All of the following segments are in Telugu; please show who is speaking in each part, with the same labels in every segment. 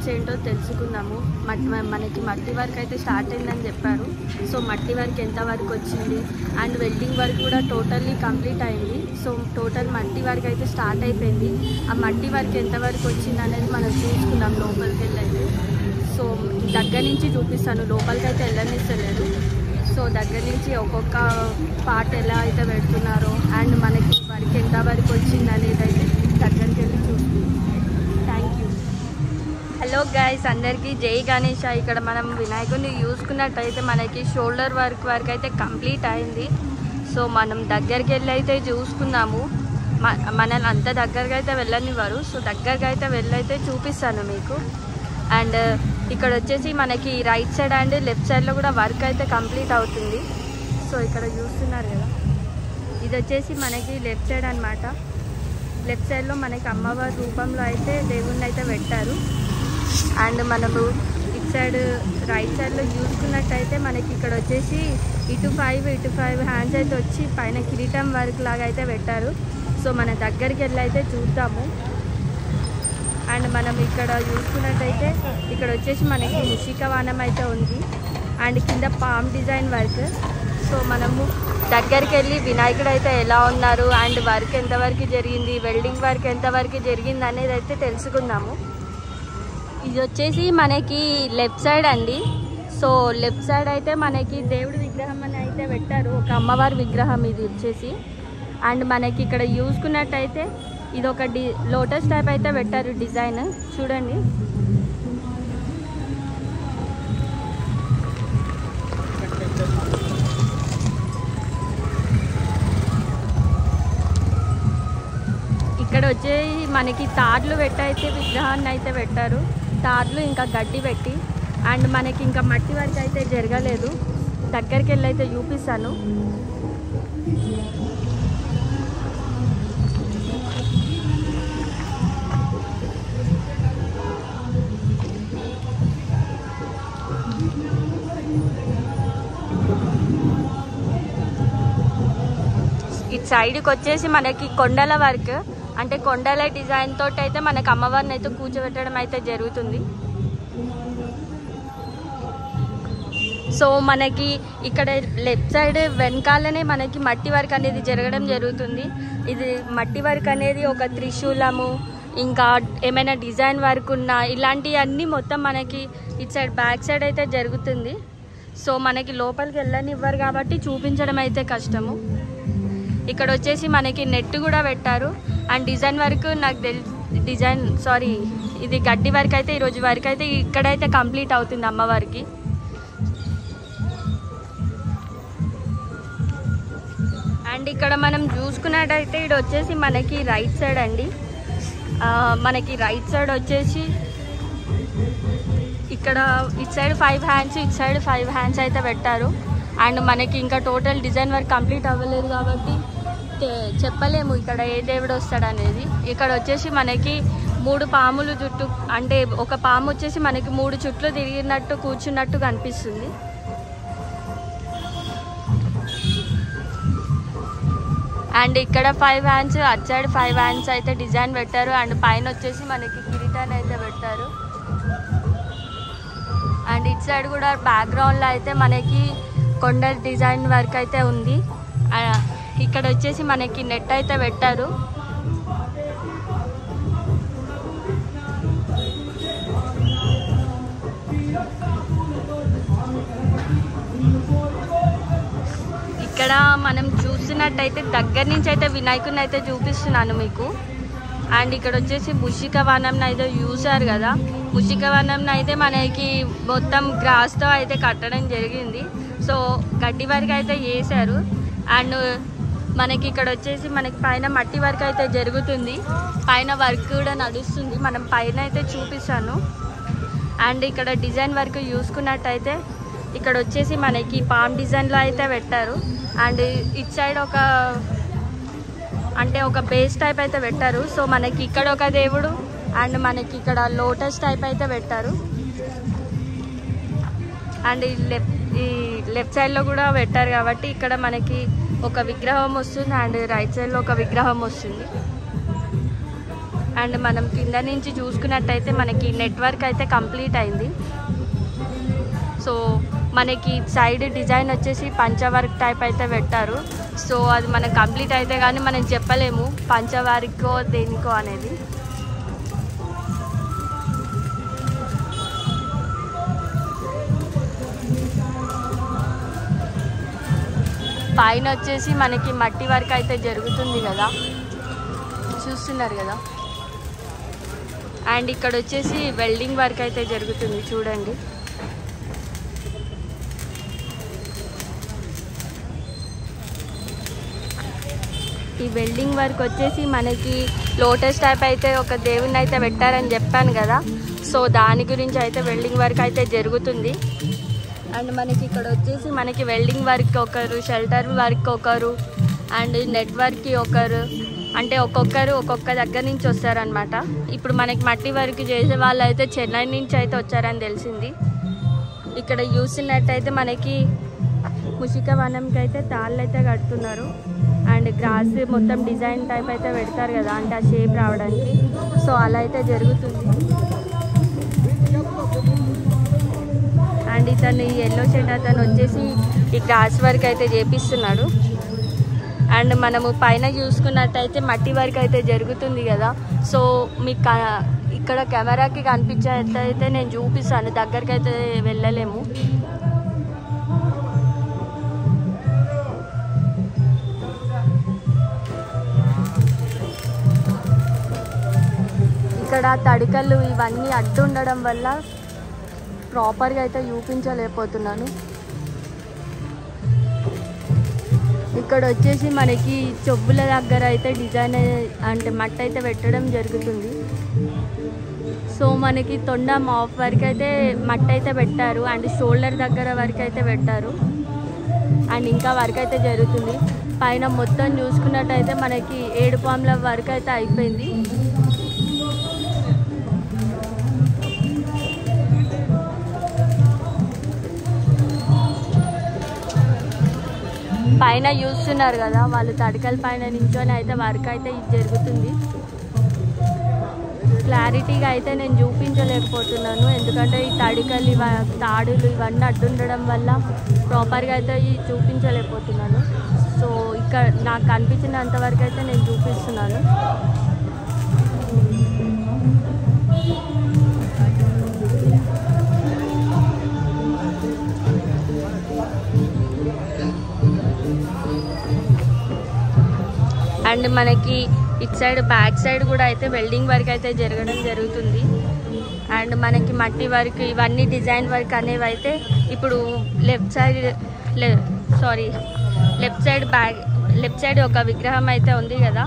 Speaker 1: అప్డేట్స్ ఏంటో తెలుసుకుందాము. మనకి మట్టి వర్క్ అయితే స్టార్ట్ అయిందని చెప్పారు. సో మట్టి వర్క్ ఎంత వరకు వచ్చింది? అండ్ వెల్డింగ్ వర్క్ కూడా టోటల్లీ కంప్లీట్ అయింది. సో టోటల్ మట్టి వర్క్ అయితే స్టార్ట్ అయిపోయింది. ఆ మట్టి వర్క్ ఎంత వరకు వచ్చింది అనేది మనం చూసుకుందాం లోపలికి వెళ్ళైతే సో దగ్గర నుంచి చూపిస్తాను. లోపలికి అయితే వెళ్ళనిస్తలేదు. సో దగ్గర నుంచి ఒక్కొక్క పార్ట్ ఎలా అయితే పెడుతున్నారో అండ్ మనకి వర్క్ ఎంత వరకు వచ్చింది అనేది అయితే దగ్గరికి వెళ్ళి చూసుకుందాం. హలో గైస్ అందరికీ జై గణేష్. ఇక్కడ మనం వినాయకుడిని చూసుకున్నట్టయితే మనకి షోల్డర్ వర్క్ వర్క్ అయితే కంప్లీట్ అయింది. సో మనం దగ్గరికి వెళ్ళి అయితే చూసుకున్నాము. మనల్ని అంత దగ్గరగా అయితే వెళ్ళనివ్వరు. సో దగ్గరగా అయితే వెళ్ళైతే చూపిస్తాను మీకు. అండ్ uh, ఇక్కడ వచ్చేసి మనకి రైట్ సైడ్ అండ్ లెఫ్ట్ సైడ్లో కూడా వర్క్ అయితే కంప్లీట్ అవుతుంది. సో ఇక్కడ చూస్తున్నారు కదా. ఇది వచ్చేసి మనకి లెఫ్ట్ సైడ్ అన్నమాట. లెఫ్ట్ సైడ్లో మనకి అమ్మవారి రూపంలో అయితే దేవుణ్ణి అయితే పెట్టారు. అండ్ మనము ఇటు సైడ్ రైట్ సైడ్లో చూసుకున్నట్టయితే మనకి ఇక్కడ వచ్చేసి ఇటు ఫైవ్ ఇటు ఫైవ్ హ్యాండ్స్ అయితే వచ్చి పైన కిరీటం వర్క్ లాగా అయితే పెట్టారు. సో మన దగ్గరికి వెళ్ళి అయితే చూద్దాము. అండ్ మనం ఇక్కడ చూసుకున్నట్టయితే ఇక్కడ వచ్చేసి మనకి ముషిక వానం అయితే ఉంది. అండ్ కింద పామ్ డిజైన్ వర్క్ సో మనము దగ్గరికి వెళ్ళి వినాయకుడు అయితే ఎలా ఉన్నారు? అండ్ వర్క్ ఎంతవరకు జరిగింది వెల్డింగ్ వర్క్ ఎంతవరకు జరిగింది అనేది అయితే తెలుసుకుందాము. ఇది వచ్చేసి మనకి లెఫ్ట్ సైడ్ అండి. సో లెఫ్ట్ సైడ్ అయితే మనకి దేవుడి విగ్రహం అని అయితే పెట్టారు. ఒక అమ్మవారి విగ్రహం ఇది వచ్చేసి. అండ్ మనకి ఇక్కడ చూసుకున్నట్టయితే ఇది ఒక డి లోటస్ టైప్ అయితే పెట్టారు డిజైన్. చూడండి. ఇక్కడ వచ్చేసి మనకి తాడ్లు పెట్టయితే విగ్రహాన్ని అయితే పెట్టారు. తాడ్లు ఇంకా గడ్డి పెట్టి అండ్ మనకి ఇంకా మట్టి వరకు అయితే జరగలేదు. దగ్గరికి వెళ్ళి అయితే చూపిస్తాను. ఇటు సైడ్కి వచ్చేసి మనకి కొండల వర్క్. అంటే కొండల డిజైన్ తోటి అయితే మనకు అమ్మవారిని అయితే కూర్చోబెట్టడం అయితే జరుగుతుంది. సో మనకి ఇక్కడ లెఫ్ట్ సైడ్ వెనకాలనే మనకి మట్టి వర్క్ అనేది జరగడం జరుగుతుంది. ఇది మట్టి వర్క్ అనేది ఒక త్రిశూలము ఇంకా ఏమైనా డిజైన్ వర్క్ ఉన్నా ఇలాంటివన్నీ మొత్తం మనకి ఇటు సైడ్ బ్యాక్ సైడ్ అయితే జరుగుతుంది. సో మనకి లోపలికి వెళ్ళనివ్వరు కాబట్టి చూపించడం అయితే కష్టము. ఇక్కడ వచ్చేసి మనకి నెట్ కూడా పెట్టారు. అండ్ డిజైన్ వర్క్ నాకు తెలి డిజైన్ సారీ ఇది గడ్డి వర్క్ అయితే ఈరోజు వరకు అయితే ఇక్కడైతే కంప్లీట్ అవుతుంది అమ్మవారికి అండ్ ఇక్కడ మనం చూసుకున్నట్టయితే ఇక్కడ వచ్చేసి మనకి రైట్ సైడ్ అండి. మనకి రైట్ సైడ్ వచ్చేసి ఇక్కడ ఇటు సైడ్ ఫైవ్ హ్యాండ్స్ ఇటు సైడ్ ఫైవ్ హ్యాండ్స్ అయితే పెట్టారు. అండ్ మనకి ఇంకా టోటల్ డిజైన్ వర్క్ కంప్లీట్ అవ్వలేదు కాబట్టి చెప్పలేము ఇక్కడ ఏ దేవుడు వస్తాడనేది ఇక్కడ వచ్చేసి మనకి మూడు పాములు చుట్టూ అంటే ఒక పాము వచ్చేసి మనకి మూడు చుట్లు తిరిగినట్టు కూర్చున్నట్టు కనిపిస్తుంది. అండ్ ఇక్కడ ఫైవ్ హ్యాండ్స్ అటు సైడ్ ఫైవ్ హ్యాండ్స్ అయితే డిజైన్ పెట్టారు. అండ్ పైన వచ్చేసి మనకి కిరీటాన్ని అయితే పెట్టారు అండ్ ఇటు సైడ్ కూడా బ్యాక్గ్రౌండ్లో అయితే మనకి కొండ డిజైన్ వర్క్ అయితే ఉంది. ఇక్కడ వచ్చేసి మనకి నెట్ అయితే పెట్టారు. ఇక్కడ మనం చూసినట్టయితే దగ్గర నుంచి అయితే వినాయకుడిని అయితే చూపిస్తున్నాను మీకు. అండ్ ఇక్కడ వచ్చేసి ముషిక వనంని అయితే చూసారు కదా. ముషిక వనంని అయితే మనకి మొత్తం గ్రాస్తో అయితే కట్టడం జరిగింది. సో గడ్డి వరకు అయితే చేశారు అండ్ మనకి ఇక్కడ వచ్చేసి మనకి పైన మట్టి వర్క్ అయితే జరుగుతుంది. పైన వర్క్ కూడా నడుస్తుంది. మనం పైన అయితే చూపిస్తాను. అండ్ ఇక్కడ డిజైన్ వర్క్ చూసుకున్నట్టయితే ఇక్కడ వచ్చేసి మనకి పామ్ డిజైన్లో అయితే పెట్టారు. అండ్ ఇట్ సైడ్ ఒక అంటే ఒక బేస్ టైప్ అయితే పెట్టారు. సో మనకి ఇక్కడ ఒక దేవుడు అండ్ మనకి ఇక్కడ లోటస్ టైప్ అయితే పెట్టారు. అండ్ ఈ లెఫ్ట్ సైడ్లో కూడా పెట్టారు కాబట్టి ఇక్కడ మనకి ఒక విగ్రహం వస్తుంది అండ్ రైట్ సైడ్లో ఒక విగ్రహం వస్తుంది. అండ్ మనం కింద నుంచి చూసుకున్నట్టయితే మనకి నెట్వర్క్ అయితే కంప్లీట్ అయింది. సో మనకి సైడ్ డిజైన్ వచ్చేసి పంచవర్క్ టైప్ అయితే పెట్టారు. సో అది మనం కంప్లీట్ అయితే కానీ మనం చెప్పలేము పంచవర్కో దేనికో అనేది. పైన వచ్చేసి మనకి మట్టి వర్క్ అయితే జరుగుతుంది కదా. చూస్తున్నారు కదా. అండ్ ఇక్కడ వచ్చేసి వెల్డింగ్ వర్క్ అయితే జరుగుతుంది చూడండి. ఈ వెల్డింగ్ వర్క్ వచ్చేసి మనకి లోటస్ టైప్ అయితే ఒక దేవుణ్ణి అయితే పెట్టారని చెప్పాను కదా. సో దాని గురించి అయితే వెల్డింగ్ వర్క్ అయితే జరుగుతుంది. అండ్ మనకి ఇక్కడ వచ్చేసి మనకి వెల్డింగ్ వర్క్ ఒకరు షెల్టర్ వర్క్ ఒకరు అండ్ నెట్వర్క్కి ఒకరు. అంటే ఒక్కొక్కరు ఒక్కొక్క దగ్గర నుంచి వస్తారనమాట ఇప్పుడు మనకి మట్టి వర్క్ చేసే వాళ్ళు అయితే చెన్నై నుంచి అయితే వచ్చారని తెలిసింది. ఇక్కడ చూసినట్టయితే మనకి ముషిక వనంకి అయితే తాళ్ళు అయితే కడుతున్నారు. అండ్ గ్రాస్ మొత్తం డిజైన్ టైప్ అయితే పెడతారు కదా అంటే ఆ షేప్ రావడానికి. సో అలా అయితే జరుగుతుంది. అండ్ ఇతను ఈ ఎల్లో షర్ట్ అతను వచ్చేసి ఈ గ్రాస్ వర్క్ అయితే చేపిస్తున్నాడు. అండ్ మనము పైన చూసుకున్నట్టయితే మట్టి వర్క్ అయితే జరుగుతుంది కదా. సో మీకు ఇక్కడ కెమెరాకి కనిపించేటైతే నేను చూపిస్తాను. దగ్గరికి అయితే వెళ్ళలేము. ఇక్కడ తడికలు ఇవన్నీ అడ్డు ఉండడం వల్ల ప్రాపర్గా అయితే చూపించలేకపోతున్నాను. ఇక్కడ వచ్చేసి మనకి చెప్పుల దగ్గర అయితే డిజైన్ అంటే మట్టి అయితే పెట్టడం జరుగుతుంది. సో మనకి తొండ ఆఫ్ వరకు అయితే మట్టి అయితే పెట్టారు. అండ్ షోల్డర్ దగ్గర వరకు అయితే పెట్టారు. అండ్ ఇంకా వర్క్ అయితే జరుగుతుంది. పైన మొత్తం చూసుకున్నట్టయితే మనకి ఏడు పాముల వర్క్ అయితే అయిపోయింది. పైన చూస్తున్నారు కదా వాళ్ళు తడకల పైన నించొని అయితే వర్క్ అయితే ఇది జరుగుతుంది. క్లారిటీగా అయితే నేను చూపించలేకపోతున్నాను. ఎందుకంటే ఈ తడికలు ఇవ తాడులు ఇవన్నీ అడ్డుండడం వల్ల ప్రాపర్గా అయితే చూపించలేకపోతున్నాను. సో ఇక్కడ నాకు కనిపించినంత వరకు అయితే నేను చూపిస్తున్నాను. అండ్ మనకి ఇటు సైడ్ బ్యాక్ సైడ్ కూడా అయితే వెల్డింగ్ వర్క్ అయితే జరగడం జరుగుతుంది. అండ్ మనకి మట్టి వర్క్ ఇవన్నీ డిజైన్ వర్క్ అనేవి అయితే ఇప్పుడు left side sorry left side back left side ఒక విగ్రహం అయితే ఉంది కదా.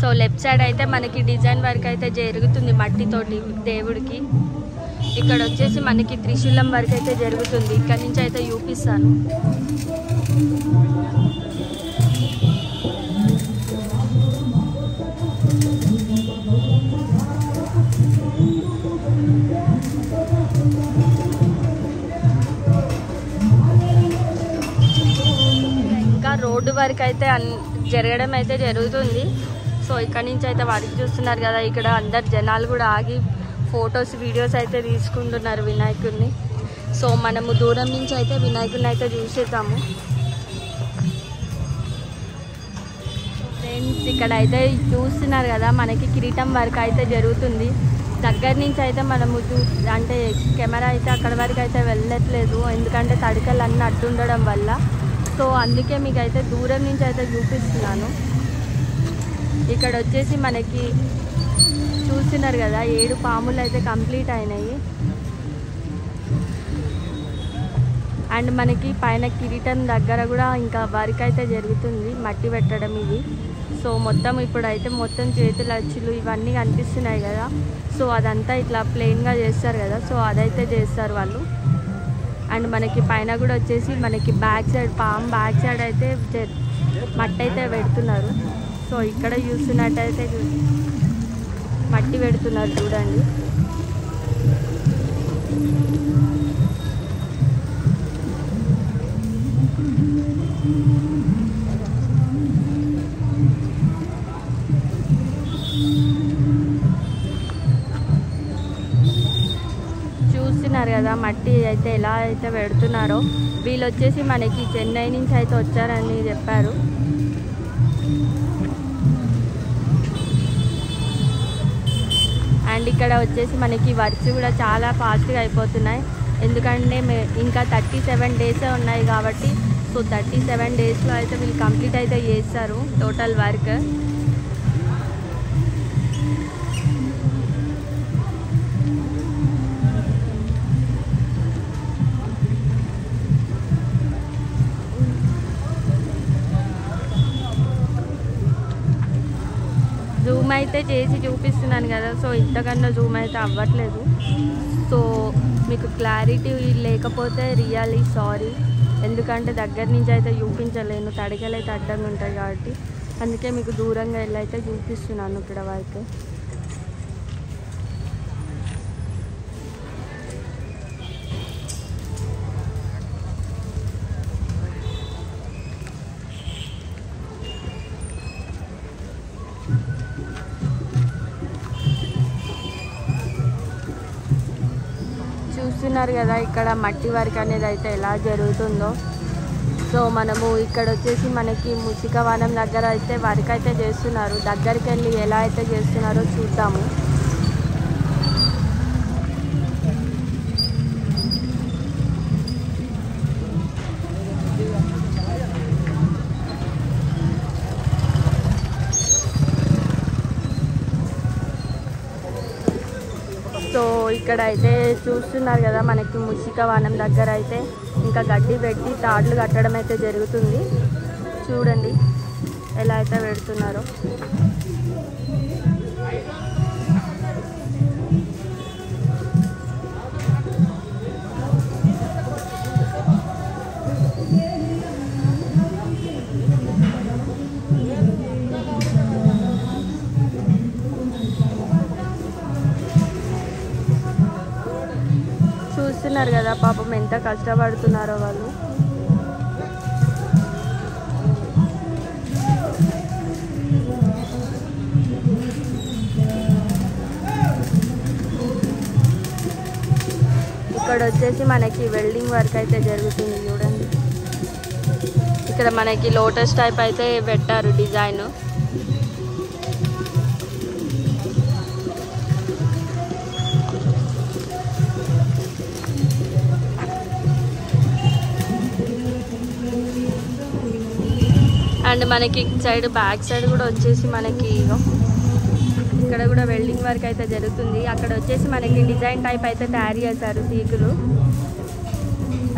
Speaker 1: సో లెఫ్ట్ సైడ్ అయితే మనకి డిజైన్ వర్క్ అయితే జరుగుతుంది మట్టితోటి దేవుడికి. ఇక్కడ వచ్చేసి మనకి త్రిశూలం వర్క్ అయితే జరుగుతుంది. ఇక్కడ నుంచి అయితే చూపిస్తాను అయితే అన్ జరగడం అయితే జరుగుతుంది. సో ఇక్కడ నుంచి అయితే వర్క్ చూస్తున్నారు కదా ఇక్కడ అందరు జనాలు కూడా ఆగి ఫొటోస్ వీడియోస్ అయితే తీసుకుంటున్నారు వినాయకుడిని. సో మనము దూరం నుంచి అయితే వినాయకుడిని అయితే చూసేద్దాము. ఫ్రెండ్స్ ఇక్కడ అయితే చూస్తున్నారు కదా మనకి కిరీటం వర్క్ అయితే జరుగుతుంది. దగ్గర నుంచి అయితే మనము చూ అంటే కెమెరా అయితే అక్కడ వరకు అయితే వెళ్ళట్లేదు. ఎందుకంటే తడికలు అన్నీ అడ్డుండడం వల్ల సో అందుకే మీకు అయితే దూరం నుంచి అయితే చూపిస్తున్నాను. ఇక్కడ వచ్చేసి మనకి చూస్తున్నారు కదా ఏడు పాములు అయితే కంప్లీట్ అయినాయి. అండ్ మనకి పైన కిరీటం దగ్గర కూడా ఇంకా వర్క్ అయితే జరుగుతుంది మట్టి పెట్టడం ఇది. సో మొత్తం ఇప్పుడైతే మొత్తం చేతుల అచ్చులు ఇవన్నీ కనిపిస్తున్నాయి కదా. సో అదంతా ఇట్లా ప్లెయిన్గా చేస్తారు కదా సో అదైతే చేస్తారు వాళ్ళు. అండ్ మనకి పైన కూడా వచ్చేసి మనకి back side palm back side అయితే మట్టి అయితే పెడుతున్నారు. సో ఇక్కడ చూస్తున్నట్టయితే మట్టి పెడుతున్నారు చూడండి. చూస్తున్నారు కదా మట్టి అయితే ఎలా అయితే పెడుతున్నారో వీళ్ళు వచ్చేసి మనకి చెన్నై నుంచి అయితే వచ్చారని చెప్పారు. అండ్ ఇక్కడ వచ్చేసి మనకి వర్క్స్ కూడా చాలా ఫాస్ట్గా అయిపోతున్నాయి. ఎందుకంటే ఇంకా థర్టీ సెవెన్ డేసే ఉన్నాయి కాబట్టి సో థర్టీ సెవెన్ డేస్లో అయితే వీళ్ళు కంప్లీట్ అయితే చేస్తారు టోటల్ వర్క్ జూమ్ అయితే చేసి చూపిస్తున్నాను కదా సో ఇంతకన్నా జూమ్ అయితే అవ్వట్లేదు. సో మీకు క్లారిటీ లేకపోతే రియల్లీ సారీ ఎందుకంటే దగ్గర నుంచి అయితే చూపించలేను తడికలు అయితే అడ్డంగా ఉంటాయి కాబట్టి. అందుకే మీకు దూరంగా వెళ్ళి అయితే చూపిస్తున్నాను ఇక్కడ వరకు కదా ఇక్కడ మట్టి వర్క్ అనేది అయితే ఎలా జరుగుతుందో. సో మనము ఇక్కడ వచ్చేసి మనకి ముసికవనం దగ్గర అయితే వర్క్ అయితే చేస్తున్నారు. దగ్గరికి వెళ్ళి ఎలా అయితే చేస్తున్నారో చూద్దాము సో ఇక్కడ అయితే చూస్తున్నారు కదా మనకి ముసిక వనం దగ్గర అయితే ఇంకా గడ్డి పెట్టి తాడులు కట్టడం అయితే జరుగుతుంది. చూడండి ఎలా అయితే పెడుతున్నారో. చూస్తున్నారు కదా పాపం ఎంత కష్టపడుతున్నారో వాళ్ళు. ఇక్కడ వచ్చేసి మనకి వెల్డింగ్ వర్క్ అయితే జరుగుతుంది చూడండి. ఇక్కడ మనకి లోటస్ టైప్ అయితే పెట్టారు డిజైన్ అండ్ మనకి సైడ్ బ్యాక్ సైడ్ కూడా వచ్చేసి మనకి ఇక్కడ కూడా వెల్డింగ్ వర్క్ అయితే జరుగుతుంది. అక్కడ వచ్చేసి మనకి డిజైన్ టైప్ అయితే తయారు చేశారు తీగులు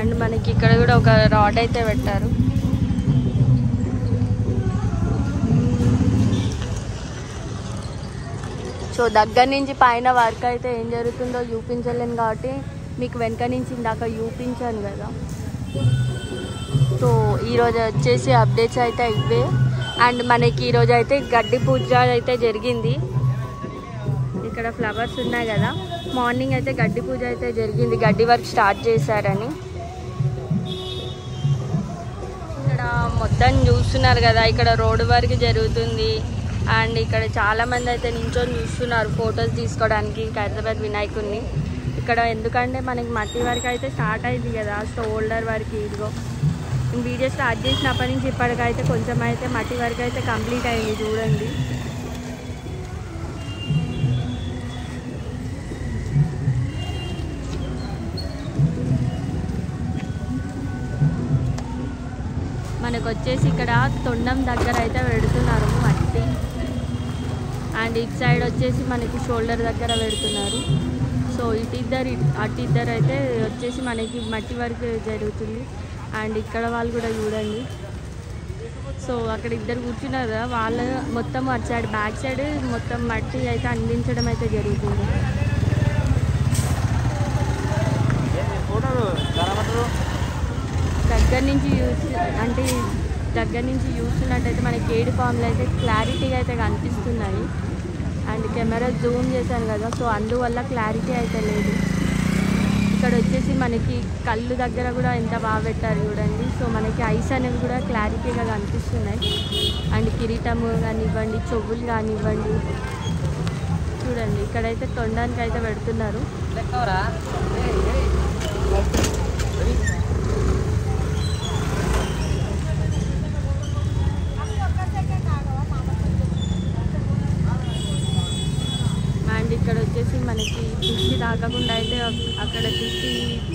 Speaker 1: అండ్ మనకి ఇక్కడ కూడా ఒక రాడ్ అయితే పెట్టారు. సో దగ్గర నుంచి పైన వర్క్ అయితే ఏం జరుగుతుందో చూపించలేను కాబట్టి మీకు వెనక నుంచి ఇందాక చూపించాను కదా. సో ఈరోజు వచ్చేసి అప్డేట్స్ అయితే ఇవే. అండ్ మనకి ఈరోజు అయితే గడ్డి పూజ అయితే జరిగింది. ఇక్కడ ఫ్లవర్స్ ఉన్నాయి కదా. మార్నింగ్ అయితే గడ్డి పూజ అయితే జరిగింది. గడ్డి వర్క్ స్టార్ట్ చేశారని. ఇక్కడ మొత్తం చూస్తున్నారు కదా. ఇక్కడ రోడ్ వర్క్ జరుగుతుంది. అండ్ ఇక్కడ చాలామంది అయితే నించొని చూస్తున్నారు ఫొటోస్ తీసుకోవడానికి హైదరాబాద్ వినాయకుడిని ఇక్కడ ఎందుకంటే మనకి మట్టి వరకు అయితే స్టార్ట్ అయింది కదా. షోల్డర్ వర్క్ ఇదిగో. వీడియో స్టార్ట్ చేసినప్పటి నుంచి ఇప్పటికైతే కొంచెం అయితే మట్టి వర్క్ అయితే కంప్లీట్ అయింది చూడండి. మనకు వచ్చేసి ఇక్కడ తొండం దగ్గర అయితే పెడుతున్నారు మట్టి. అండ్ ఇటు సైడ్ వచ్చేసి మనకి షోల్డర్ దగ్గర పెడుతున్నారు. సో ఇటు ఇద్దరు అటు ఇద్దరు అయితే వచ్చేసి మనకి మట్టి వర్క్ జరుగుతుంది. అండ్ ఇక్కడ వాళ్ళు కూడా చూడండి. సో అక్కడ ఇద్దరు కూర్చున్నారు కదా వాళ్ళ మొత్తం అటు సైడ్ బ్యాక్ సైడ్ మొత్తం మట్టి అయితే అందించడం అయితే జరుగుతుంది. దగ్గర నుంచి యూస్ అంటే దగ్గర నుంచి చూస్తున్నట్టయితే మనకి ఏడు పాములు అయితే క్లారిటీగా అయితే కనిపిస్తున్నాయి. అండ్ కెమెరా జూమ్ చేశాను కదా సో అందువల్ల క్లారిటీ అయితే లేదు. ఇక్కడ వచ్చేసి మనకి కళ్ళు దగ్గర కూడా ఎంత బాగా పెట్టారు చూడండి. సో మనకి ఐస్ అనేవి కూడా క్లారిటీగా కనిపిస్తున్నాయి. అండ్ కిరీటము కానివ్వండి చెవులు కానివ్వండి. చూడండి ఇక్కడైతే తొండానికి అయితే పెడుతున్నారు అండ్ ఇక్కడ వచ్చేసి మనకి దిష్టి తాకకుండా అయితే అక్కడ దిష్టి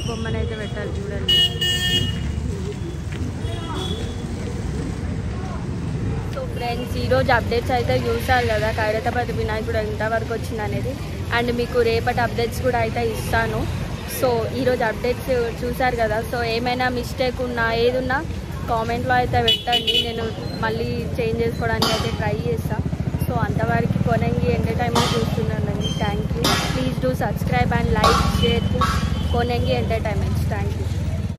Speaker 1: బొమ్మను అయితే పెట్టాలి చూడండి. సో ఫ్రెండ్స్ ఈరోజు అప్డేట్స్ అయితే చూసారు కదా ఖైరతాబాద్ వినాయకుడు ఎంతవరకు వచ్చింది అనేది. అండ్ మీకు రేపటి అప్డేట్స్ కూడా అయితే ఇస్తాను. సో ఈరోజు అప్డేట్స్ చూసారు కదా సో ఏమైనా మిస్టేక్ ఉన్నా ఏది ఉన్నా కామెంట్లో అయితే పెట్టండి. నేను మళ్ళీ చేంజ్ చేసుకోవడానికి అయితే ట్రై చేస్తాను సో అంతవరకు కొనంగి ఎంటర్టైన్మెంట్ చూస్తున్నాను thank you please do subscribe and like share Konangi entertainment